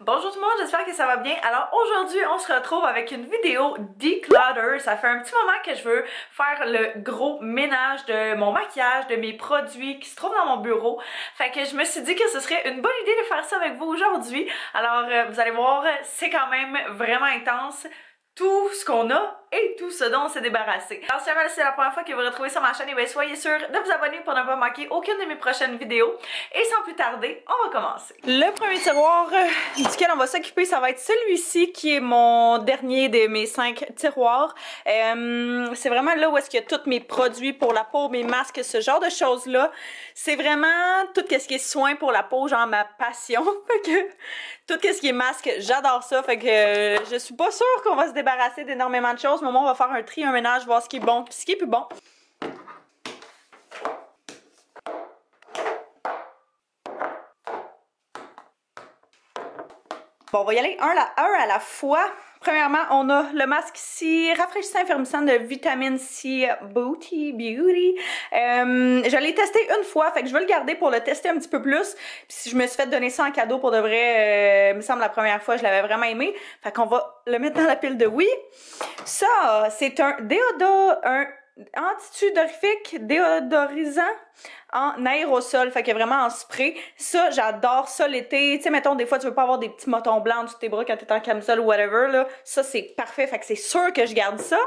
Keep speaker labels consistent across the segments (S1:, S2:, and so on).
S1: Bonjour tout le monde, j'espère que ça va bien. Alors aujourd'hui, on se retrouve avec une vidéo declutter. Ça fait un petit moment que je veux faire le gros ménage de mon maquillage, de mes produits qui se trouvent dans mon bureau. Fait que je me suis dit que ce serait une bonne idée de faire ça avec vous aujourd'hui. Alors euh, vous allez voir, c'est quand même vraiment intense tout ce qu'on a et tout ce dont on s'est débarrassé. Alors si jamais c'est la première fois que vous retrouvez sur ma chaîne, soyez sûr de vous abonner pour ne pas manquer aucune de mes prochaines vidéos. Et sans plus tarder, on va commencer. Le premier tiroir euh, duquel on va s'occuper, ça va être celui-ci qui est mon dernier de mes cinq tiroirs. Euh, c'est vraiment là où est-ce qu'il y a tous mes produits pour la peau, mes masques, ce genre de choses-là. C'est vraiment tout ce qui est soin pour la peau, genre ma passion. tout ce qui est masque, j'adore ça. Fait que euh, je suis pas sûre qu'on va se débarrasser d'énormément de choses mais on va faire un tri, un ménage, voir ce qui est bon, ce qui est plus bon. Bon, on va y aller un à, un à la fois. Premièrement, on a le masque si rafraîchissant fermissant de vitamine C Beauty Beauty. Euh, je l'ai testé une fois, fait que je vais le garder pour le tester un petit peu plus. Puis si je me suis fait donner ça en cadeau pour de vrai, euh, me semble la première fois, je l'avais vraiment aimé. Fait qu'on va le mettre dans la pile de oui. Ça, c'est un déodore, un antitudorifique déodorisant en aérosol, fait que vraiment en spray. Ça, j'adore ça l'été. Tu sais, mettons, des fois, tu veux pas avoir des petits motons blancs sur tes bras quand t'es en camisole ou whatever, là. Ça, c'est parfait, fait que c'est sûr que je garde ça.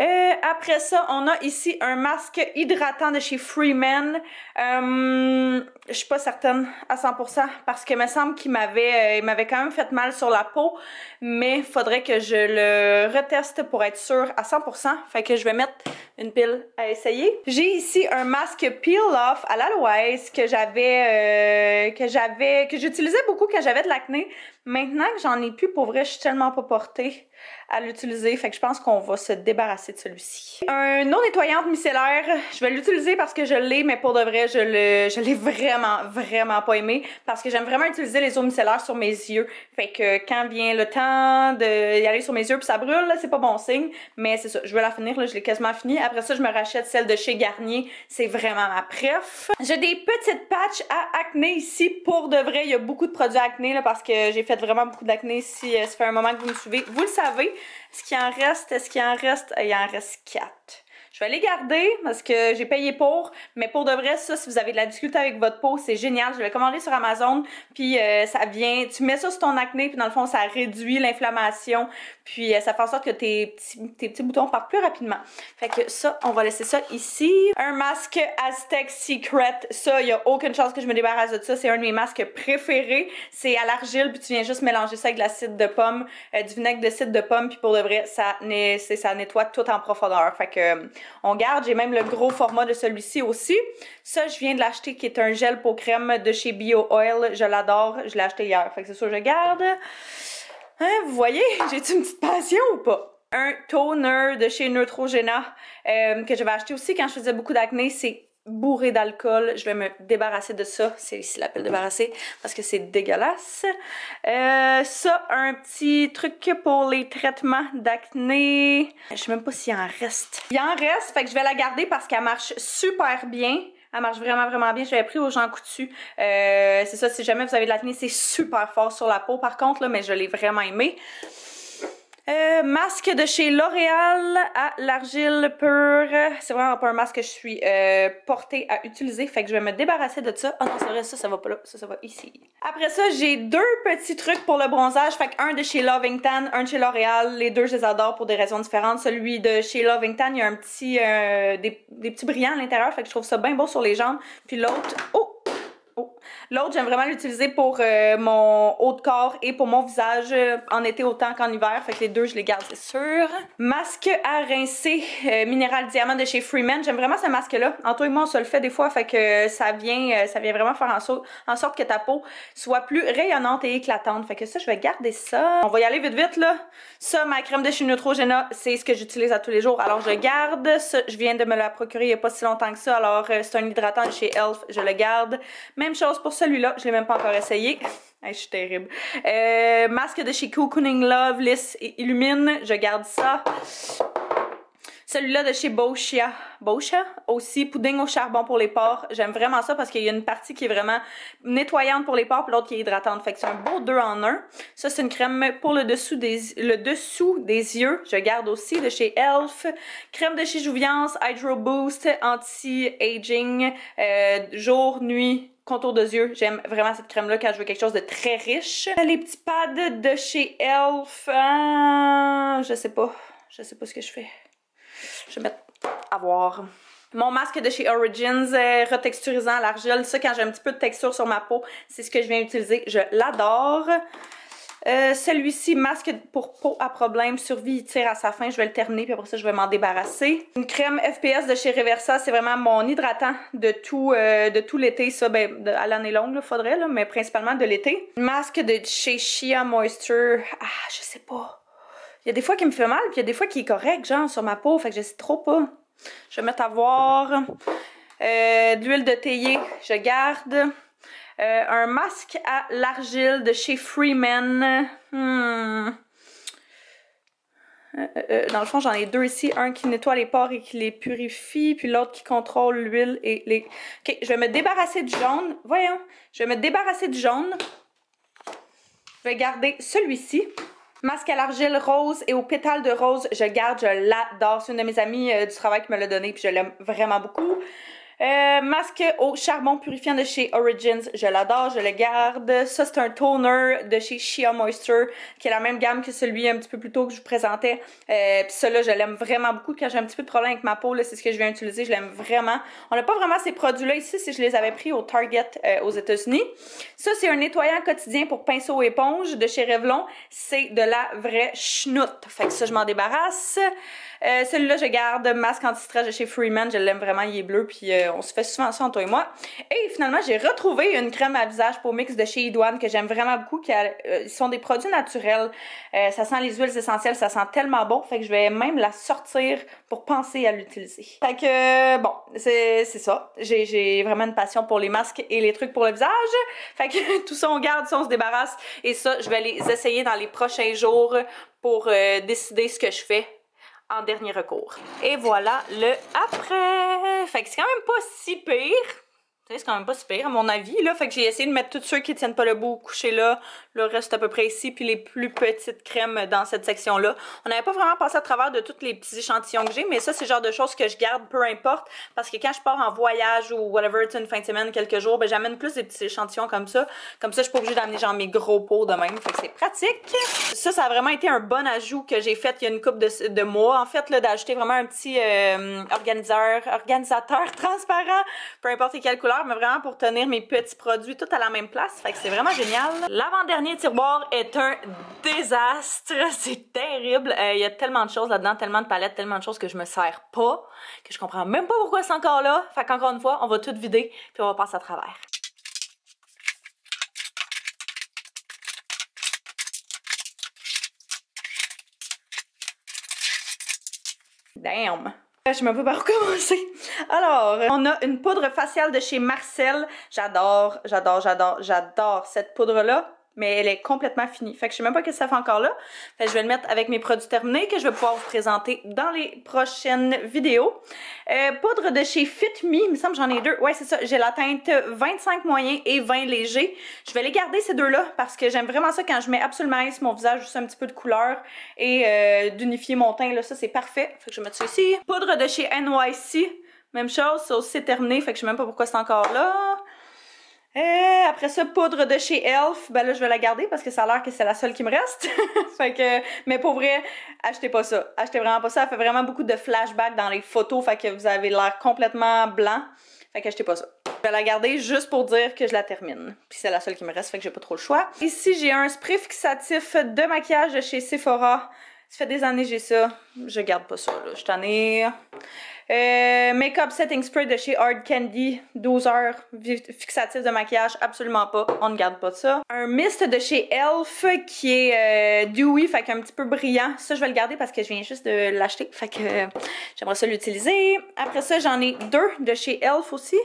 S1: Euh, après ça, on a ici un masque hydratant de chez Freeman. Euh, je suis pas certaine à 100% parce que me semble qu'il m'avait euh, il m'avait quand même fait mal sur la peau, mais faudrait que je le reteste pour être sûr à 100%. Fait que je vais mettre une pile à essayer. J'ai ici un masque peel off à l'aloès que j'avais euh, que j'avais que j'utilisais beaucoup quand j'avais de l'acné. Maintenant que j'en ai plus, pour vrai, je suis tellement pas portée à l'utiliser. Fait que je pense qu'on va se débarrasser de celui-ci. Un non nettoyant micellaire, je vais l'utiliser parce que je l'ai, mais pour de vrai, je l'ai vraiment, vraiment pas aimé parce que j'aime vraiment utiliser les eaux micellaires sur mes yeux. Fait que quand vient le temps d'y aller sur mes yeux puis ça brûle, c'est pas bon signe. Mais c'est ça, je vais la finir, là, je l'ai quasiment fini. Après ça, je me rachète celle de chez Garnier. C'est vraiment ma préf. J'ai des petites patchs à acné ici. Pour de vrai, il y a beaucoup de produits acné parce que j'ai fait vraiment beaucoup d'acné si euh, ça fait un moment que vous me suivez. Vous le savez. Est-ce qu'il en reste? Est-ce qu'il en reste? Il en reste quatre. Je vais les garder parce que j'ai payé pour, mais pour de vrai, ça, si vous avez de la difficulté avec votre peau, c'est génial. Je l'ai commandé sur Amazon, puis euh, ça vient, tu mets ça sur ton acné, puis dans le fond, ça réduit l'inflammation, puis euh, ça fait en sorte que tes petits, tes petits boutons partent plus rapidement. Fait que ça, on va laisser ça ici. Un masque Aztec Secret, ça, il y a aucune chance que je me débarrasse de ça. C'est un de mes masques préférés. C'est à l'argile, puis tu viens juste mélanger ça avec de l'acide de pomme, euh, du vinaigre de cidre de pomme, puis pour de vrai, ça, ça nettoie tout en profondeur. Fait que on garde. J'ai même le gros format de celui-ci aussi. Ça, je viens de l'acheter qui est un gel peau crème de chez Bio Oil. Je l'adore. Je l'ai acheté hier. Fait que c'est ça, je garde. Hein, vous voyez, j'ai une petite passion ou pas? Un toner de chez Neutrogena euh, que j'avais acheté aussi quand je faisais beaucoup d'acné. C'est bourré d'alcool. Je vais me débarrasser de ça. C'est ici l'appel débarrasser parce que c'est dégueulasse. Euh, ça, un petit truc pour les traitements d'acné. Je sais même pas s'il en reste. Il en reste, fait que je vais la garder parce qu'elle marche super bien. Elle marche vraiment, vraiment bien. Je l'avais pris aux gens coutus. Euh, c'est ça, si jamais vous avez de l'acné, c'est super fort sur la peau par contre, là, mais je l'ai vraiment aimé. Euh, masque de chez L'Oréal à l'argile pure. C'est vraiment pas un masque que je suis euh, portée à utiliser. Fait que je vais me débarrasser de ça. Oh non, c'est vrai, ça, ça va pas là. Ça, ça va ici. Après ça, j'ai deux petits trucs pour le bronzage. Fait qu'un de chez Lovington, un de chez L'Oréal. Les deux, je les adore pour des raisons différentes. Celui de chez Lovington, il y a un petit, euh, des, des petits brillants à l'intérieur. Fait que je trouve ça bien beau sur les jambes. Puis l'autre, oh! Oh. L'autre, j'aime vraiment l'utiliser pour euh, mon haut de corps et pour mon visage euh, en été autant qu'en hiver. Fait que les deux, je les garde, c'est sûr. Masque à rincer euh, minéral diamant de chez Freeman. J'aime vraiment ce masque-là. Antoine et moi, on se le fait des fois. Fait que ça vient, ça vient vraiment faire en, sorte que ta peau soit plus rayonnante et éclatante. Fait que ça, je vais garder ça. On va y aller vite vite, là. Ça, ma crème de chez Neutrogena, c'est ce que j'utilise à tous les jours. Alors, je garde. Ça, je viens de me la procurer il n'y a pas si longtemps que ça. Alors, c'est un hydratant de chez Elf. Je le garde. Même chose pour celui-là, je l'ai même pas encore essayé. je suis terrible. Euh, masque de chez Cocooning Love, lisse et illumine, je garde ça. Celui-là de chez Boschia. Boschia aussi, pudding au charbon pour les pores. J'aime vraiment ça parce qu'il y a une partie qui est vraiment nettoyante pour les pores puis l'autre qui est hydratante. Fait que c'est un beau deux en un. Ça, c'est une crème pour le dessous des, le dessous des yeux. Je garde aussi de chez Elf. Crème de chez Jouviance, Hydro Boost, anti-aging, euh, jour, nuit, contour de yeux. J'aime vraiment cette crème-là quand je veux quelque chose de très riche. Les petits pads de chez Elf. Ah, je sais pas. Je sais pas ce que je fais. Je vais mettre à voir. Mon masque de chez Origins, retexturisant l'argile. Ça, quand j'ai un petit peu de texture sur ma peau, c'est ce que je viens d'utiliser. Je l'adore. Euh, celui-ci, masque pour peau à problème, survie, il tire à sa fin. Je vais le terminer, puis après ça, je vais m'en débarrasser. Une crème FPS de chez Reversa, c'est vraiment mon hydratant de tout, euh, tout l'été. Ça, ben, à l'année longue, il faudrait, là, mais principalement de l'été. Masque de chez Shia Moisture. Ah, je sais pas. Il y a des fois qui me fait mal, puis il y a des fois qui est correct, genre, sur ma peau. Fait que je sais trop pas. Je vais mettre à voir. Euh, de l'huile de théier, je garde. Euh, un masque à l'argile de chez Freeman. Hmm. Euh, dans le fond, j'en ai deux ici. Un qui nettoie les pores et qui les purifie, puis l'autre qui contrôle l'huile et les... Ok, je vais me débarrasser du jaune. Voyons. Je vais me débarrasser du jaune. Je vais garder celui-ci. Masque à l'argile rose et au pétale de rose, je garde, je l'adore. C'est une de mes amies euh, du travail qui me l'a donné puis je l'aime vraiment beaucoup. Euh, masque au charbon purifiant de chez Origins, je l'adore, je le garde. Ça, c'est un toner de chez Shia Moisture, qui est la même gamme que celui un petit peu plus tôt que je vous présentais. Euh, Puis celui-là, je l'aime vraiment beaucoup. Quand j'ai un petit peu de problème avec ma peau, c'est ce que je viens d'utiliser, je l'aime vraiment. On n'a pas vraiment ces produits-là ici, si je les avais pris au Target euh, aux États-Unis. Ça, c'est un nettoyant quotidien pour pinceau éponge de chez Revlon. C'est de la vraie schnoute. Fait que ça, je m'en débarrasse. Euh, celui-là, je garde masque anti-stress de chez Freeman. Je l'aime vraiment, il est bleu, puis euh, on se fait souvent ça, toi et moi. Et finalement, j'ai retrouvé une crème à visage pour mix de chez Idouane que j'aime vraiment beaucoup. Qui euh, ils sont des produits naturels. ça sent les huiles essentielles, ça sent tellement bon. Fait que je vais même la sortir pour penser à l'utiliser. Fait que, bon, c'est ça. J'ai vraiment une passion pour les masques et les trucs pour le visage. Fait que tout ça, on garde, ça, on se débarrasse. Et ça, je vais les essayer dans les prochains jours pour décider ce que je fais en dernier recours. Et voilà le après. Fait que c'est quand même pas si pire c'est quand même pas super à mon avis, là. Fait que j'ai essayé de mettre tous ceux qui tiennent pas le bout couchés là. Le reste à peu près ici, puis les plus petites crèmes dans cette section-là. On n'avait pas vraiment passé à travers de tous les petits échantillons que j'ai, mais ça, c'est le genre de choses que je garde peu importe. Parce que quand je pars en voyage ou whatever, une fin de semaine, quelques jours, ben j'amène plus des petits échantillons comme ça. Comme ça, je suis pas obligée d'amener genre mes gros pots de même. Fait que c'est pratique. Ça, ça a vraiment été un bon ajout que j'ai fait il y a une couple de, de mois. En fait, d'ajouter vraiment un petit euh, organiseur, organisateur transparent, peu importe quelle couleur mais vraiment pour tenir mes petits produits tout à la même place. Fait que c'est vraiment génial. L'avant-dernier tiroir est un désastre. C'est terrible. Euh, il y a tellement de choses là-dedans, tellement de palettes, tellement de choses que je me sers pas, que je comprends même pas pourquoi c'est encore là. Fait qu'encore une fois, on va tout vider, puis on va passer à travers. Damn! Je sais même pas par où commencer? Alors, on a une poudre faciale de chez Marcel. J'adore, j'adore, j'adore, j'adore cette poudre-là mais elle est complètement finie. Fait que je sais même pas que ça fait encore là. Fait que je vais le mettre avec mes produits terminés que je vais pouvoir vous présenter dans les prochaines vidéos. Euh, poudre de chez Fit Me, il me semble j'en ai deux. Ouais, c'est ça. J'ai la teinte 25 moyen et 20 léger. Je vais les garder ces deux-là parce que j'aime vraiment ça quand je mets absolument sur mon visage juste un petit peu de couleur et euh, d'unifier mon teint. Là, ça, c'est parfait. Fait que je vais mettre ça. Poudre de chez NYC. Même chose, ça aussi c'est terminé, fait que je sais même pas pourquoi c'est encore là. Euh, après ça, poudre de chez Elf. Ben là, je vais la garder parce que ça a l'air que c'est la seule qui me reste. fait que, mais pour vrai, achetez pas ça. Achetez vraiment pas ça. Ça fait vraiment beaucoup de flashbacks dans les photos. Fait que vous avez l'air complètement blanc. Fait que achetez pas ça. Je vais la garder juste pour dire que je la termine. Puis c'est la seule qui me reste, fait que j'ai pas trop le choix. Ici, j'ai un spray fixatif de maquillage de chez Sephora. Ça fait des années que j'ai ça. Je garde pas ça, là. Je t'en ai... Euh, Makeup Setting Spray de chez Hard Candy, 12 heures, fixatif de maquillage, absolument pas, on ne garde pas ça. Un mist de chez Elf qui est euh, dewy, fait qu'un petit peu brillant. Ça, je vais le garder parce que je viens juste de l'acheter, fait que euh, j'aimerais ça l'utiliser. Après ça, j'en ai deux de chez Elf aussi.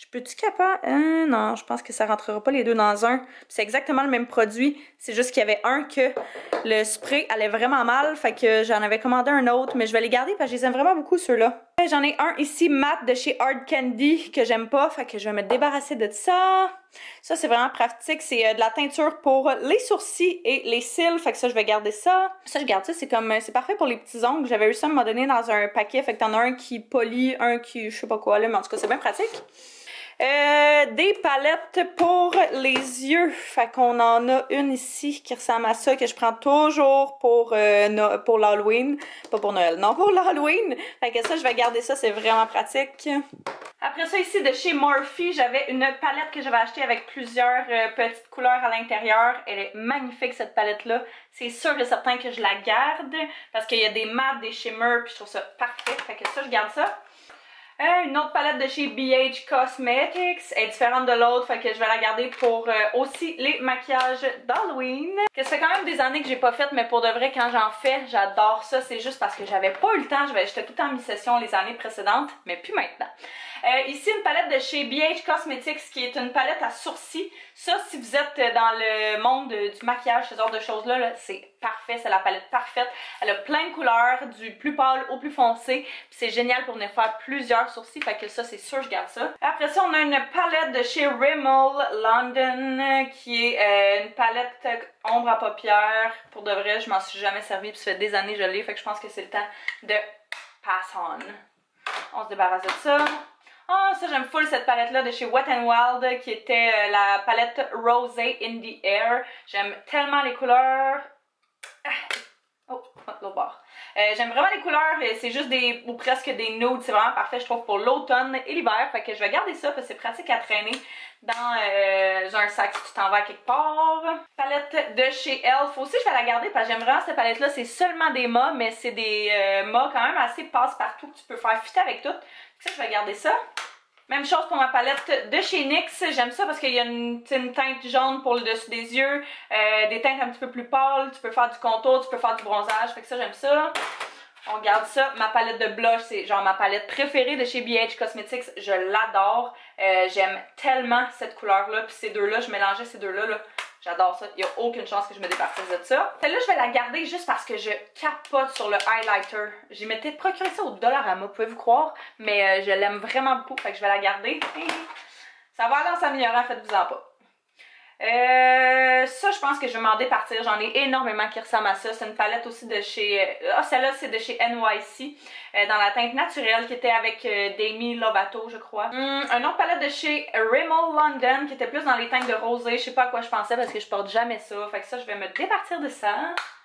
S1: Je peux-tu capable? Euh, non, je pense que ça rentrera pas les deux dans un. C'est exactement le même produit. C'est juste qu'il y avait un que le spray allait vraiment mal. Fait que j'en avais commandé un autre, mais je vais les garder parce que je les aime vraiment beaucoup ceux-là. J'en ai un ici mat de chez Hard Candy que j'aime pas. Fait que je vais me débarrasser de ça. Ça, c'est vraiment pratique. C'est euh, de la teinture pour les sourcils et les cils. Fait que ça, je vais garder ça. Ça, je garde ça. C'est comme, c'est parfait pour les petits ongles. J'avais eu ça à un moment donné dans un paquet. Fait que t'en as un qui polie, un qui, je sais pas quoi là. Mais en tout cas, c'est bien pratique. Euh, des palettes pour les yeux. Fait qu'on en a une ici qui ressemble à ça que je prends toujours pour, euh, pour l'Halloween. Pas pour Noël, non, pour l'Halloween. Fait que ça, je vais garder ça, c'est vraiment pratique. Après ça, ici, de chez Morphe, j'avais une palette que j'avais achetée avec plusieurs euh, petites couleurs à l'intérieur. Elle est magnifique, cette palette-là. C'est sûr et certain que je la garde parce qu'il y a des mats, des shimmers, puis je trouve ça parfait. Fait que ça, je garde ça. Euh, une autre palette de chez BH Cosmetics. Est différente de l'autre, je vais la garder pour euh, aussi les maquillages d'Halloween. Que ça fait quand même des années que j'ai pas fait, mais pour de vrai, quand j'en fais, j'adore ça. C'est juste parce que j'avais pas eu le temps. J'étais tout en mi-session les années précédentes, mais plus maintenant. Euh, ici, une palette de chez BH Cosmetics qui est une palette à sourcils. Ça, si vous êtes dans le monde du maquillage, ce genre de choses-là, c'est parfait. C'est la palette parfaite. Elle a plein de couleurs, du plus pâle au plus foncé. c'est génial pour venir faire plusieurs sourcils. Fait que ça, c'est sûr, je garde ça. Après ça, on a une palette de chez Rimmel London qui est euh, une palette ombre à paupières. Pour de vrai, je m'en suis jamais servi. Puis ça fait des années que je l'ai. Fait que je pense que c'est le temps de pass on. On se débarrasse de ça. Ah, ça j'aime full cette palette-là de chez Wet n Wild qui était euh, la palette Rosé in the Air. J'aime tellement les couleurs. Ah. Oh, l'autre bord. Euh, j'aime vraiment les couleurs, c'est juste des, ou presque des nudes, c'est vraiment parfait je trouve pour l'automne et l'hiver, fait que je vais garder ça parce que c'est pratique à traîner dans euh, un sac si tu t'en vas quelque part. Palette de chez Elf aussi, je vais la garder parce que j'aime vraiment cette palette là, c'est seulement des mâts, mais c'est des euh, mâts quand même assez passe-partout que tu peux faire fitter avec tout. Ça, je vais garder ça. Même chose pour ma palette de chez NYX. J'aime ça parce qu'il y a une, teinte jaune pour le dessus des yeux, euh, des teintes un petit peu plus pâles. Tu peux faire du contour, tu peux faire du bronzage. Fait que ça, j'aime ça. On garde ça. Ma palette de blush, c'est genre ma palette préférée de chez BH Cosmetics. Je l'adore. Euh, j'aime tellement cette couleur-là. Puis ces deux-là, je mélangeais ces deux-là. Là. J'adore ça. Il n'y a aucune chance que je me départisse de ça. Celle-là, je vais la garder juste parce que je capote sur le highlighter. J'ai m'étais procuré ça au Dollarama, pouvez-vous croire? Mais euh, je l'aime vraiment beaucoup, fait que je vais la garder. Ça va aller en s'améliorant, faites-vous-en pas. Euh, ça, je pense que je vais m'en départir. J'en ai énormément qui ressemblent à ça. C'est une palette aussi de chez... Euh, ah, celle-là, c'est de chez NYC. Euh, dans la teinte naturelle qui était avec euh, Demi Lovato, je crois. Hum, un autre palette de chez Rimmel London qui était plus dans les teintes de rosé. Je sais pas à quoi je pensais parce que je porte jamais ça. Fait que ça, je vais me départir de ça.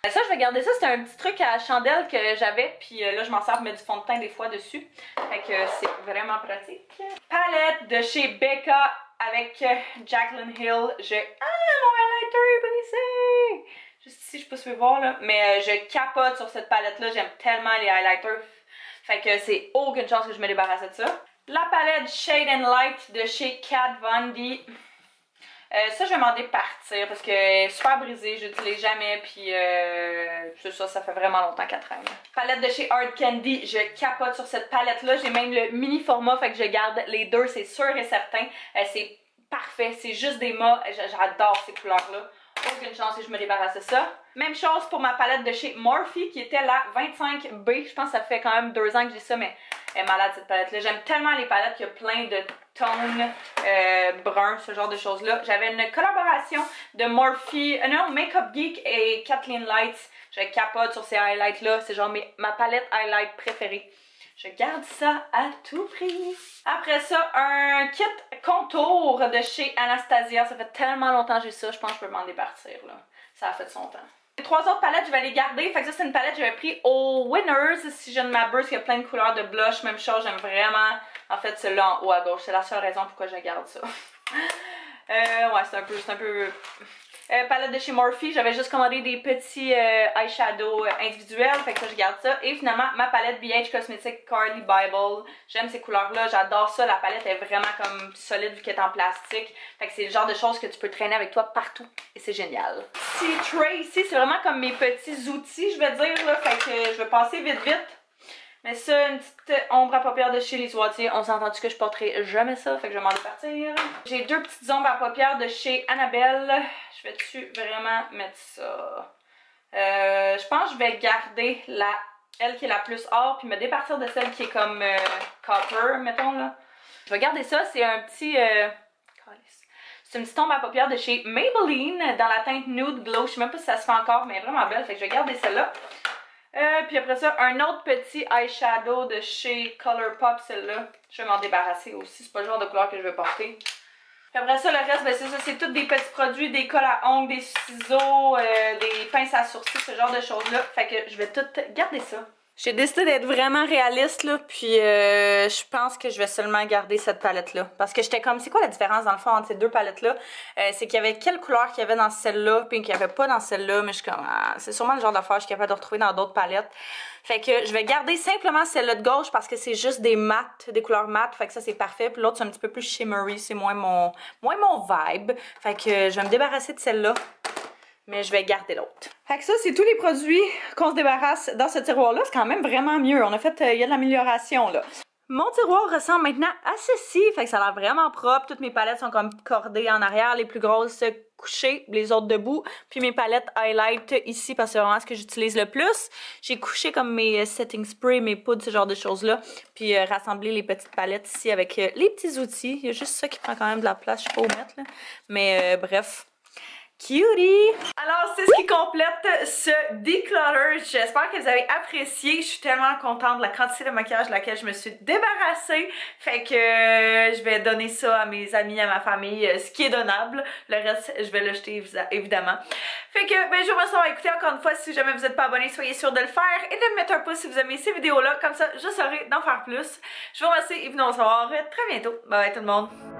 S1: Ça, je vais garder ça. C'est un petit truc à chandelle que j'avais. Puis là, je m'en sers pour mettre du fond de teint des fois dessus. Fait que c'est vraiment pratique. Palette de chez Becca avec euh, Jacqueline Hill. Je... Ah, mon highlighter est brisé! Juste ici, je peux pas voir, là. Mais euh, je capote sur cette palette-là. J'aime tellement les highlighters. Fait que c'est aucune chance que je me débarrasse de ça. La palette Shade and Light de chez Kat Von D. Euh, ça, je vais m'en départir parce que super brisée, je l'utilise jamais, puis euh, ça, ça fait vraiment longtemps qu'elle traîne. Palette de chez Hard Candy, je capote sur cette palette-là. J'ai même le mini format, fait que je garde les deux, c'est sûr et certain. Euh, c'est parfait, c'est juste des mâts, j'adore ces couleurs-là. Aucune chance que je me débarrasse de ça. Même chose pour ma palette de chez Morphe qui était la 25B. Je pense que ça fait quand même deux ans que j'ai ça, mais elle est malade cette palette-là. J'aime tellement les palettes qu'il y a plein de tone euh, brun, ce genre de choses-là. J'avais une collaboration de Morphe, euh, non, Makeup Geek et Kathleen Lights. Je capote sur ces highlights-là. C'est genre ma palette highlight préférée. Je garde ça à tout prix. Après ça, un kit contour de chez Anastasia. Ça fait tellement longtemps que j'ai ça, je pense que je peux m'en départir. Là. Ça a fait son temps. Les trois autres palettes, je vais les garder. Fait que ça, c'est une palette que j'avais pris au Winners. Si je ne m'abuse, il y a plein de couleurs de blush. Même chose, j'aime vraiment en fait, celle-là en haut à gauche, c'est la seule raison pourquoi je garde ça. euh, ouais, c'est un peu, c'est un peu... Euh, palette de chez Morphe, j'avais juste commandé des petits euh, eyeshadows individuels, fait que ça je garde ça. Et finalement, ma palette BH Cosmetics Carly Bible, j'aime ces couleurs-là, j'adore ça, la palette est vraiment comme solide vu qu'elle est en plastique. Fait que c'est le genre de choses que tu peux traîner avec toi partout et c'est génial. Petit tray ici, c'est vraiment comme mes petits outils, je vais dire, là, fait que je vais passer vite vite. Mais ça, une petite ombre à paupières de chez Les Oitiers. On s'entend-tu que je porterai jamais ça, fait que je vais m'en départir. J'ai deux petites ombres à paupières de chez Annabelle. Je vais-tu vraiment mettre ça? Euh, je pense que je vais garder la, elle qui est la plus or, puis me départir de celle qui est comme euh, copper, mettons là. Je vais garder ça, c'est un petit... Euh, c'est une petite ombre à paupières de chez Maybelline dans la teinte Nude Glow. Je sais même pas si ça se fait encore, mais vraiment belle, fait que je vais garder celle-là. Euh, puis après ça, un autre petit eyeshadow de chez Colourpop, celle-là. Je vais m'en débarrasser aussi, c'est pas le genre de couleur que je vais porter. Puis après ça, le reste, ben c'est ça, c'est tous des petits produits, des colles à ongles, des ciseaux, euh, des pinces à sourcils, ce genre de choses-là. Fait que je vais tout garder ça. J'ai décidé d'être vraiment réaliste, là, puis euh, je pense que je vais seulement garder cette palette-là. Parce que j'étais comme, c'est quoi la différence dans le fond entre ces deux palettes-là? Euh, c'est qu'il y avait quelle couleur qu'il y avait dans celle-là, puis qu'il n'y avait pas dans celle-là, mais je suis comme, ah, c'est sûrement le genre d'affaire que je suis capable de retrouver dans d'autres palettes. Fait que je vais garder simplement celle-là de gauche parce que c'est juste des mats, des couleurs mates, fait que ça c'est parfait. Puis l'autre c'est un petit peu plus shimmery, c'est moins mon, moins mon vibe. Fait que je vais me débarrasser de celle-là mais je vais garder l'autre. Fait que ça, c'est tous les produits qu'on se débarrasse dans ce tiroir-là. C'est quand même vraiment mieux. On a fait, euh, il y a de l'amélioration, là. Mon tiroir ressemble maintenant à ceci, fait que ça a l'air vraiment propre. Toutes mes palettes sont comme cordées en arrière, les plus grosses couchées, les autres debout. Puis mes palettes highlight ici parce que c'est vraiment ce que j'utilise le plus. J'ai couché comme mes euh, setting spray, mes poudres, ce genre de choses-là. Puis euh, rassembler les petites palettes ici avec les petits outils. Il y a juste ça qui prend quand même de la place, je sais pas où mettre là. Mais bref, Cutie! Alors, c'est ce qui complète ce declutter. J'espère que vous avez apprécié. Je suis tellement contente de la quantité de maquillage de laquelle je me suis débarrassée. Fait que je vais donner ça à mes amis, à ma famille, ce qui est donnable. Le reste, je vais le jeter évidemment. Fait que, ben, je vous remercie d'avoir écouté encore une fois. Si jamais vous n'êtes pas abonné, soyez sûr de le faire et de me mettre un pouce si vous aimez ces vidéos-là. Comme ça, je saurai d'en faire plus. Je vous remercie et venons se voir très bientôt. Bye bye tout le monde!